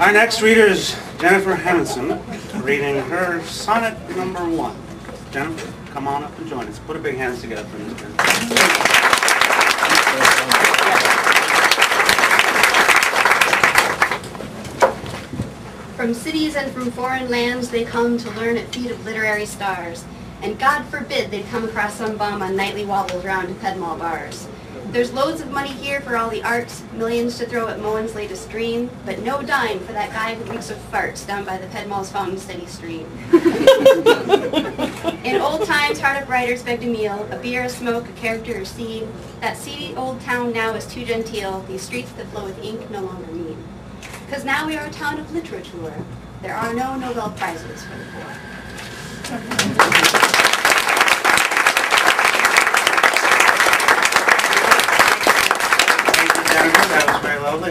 Our next reader is Jennifer Henson, reading her sonnet number one. Jennifer, come on up and join us. Put a big hands together for Ms. Henson. From cities and from foreign lands they come to learn at feet of literary stars. And God forbid they'd come across some bum on nightly wobbles round to Pedmall bars. There's loads of money here for all the arts, millions to throw at Moen's latest dream, but no dime for that guy who reeks of farts down by the Pedmall's fountain steady stream. In old times, hard-up writers begged a meal, a beer, a smoke, a character or scene. That seedy old town now is too genteel, these streets that flow with ink no longer mean. Because now we are a town of literature. There are no Nobel Prizes for the poor. You, Jennifer.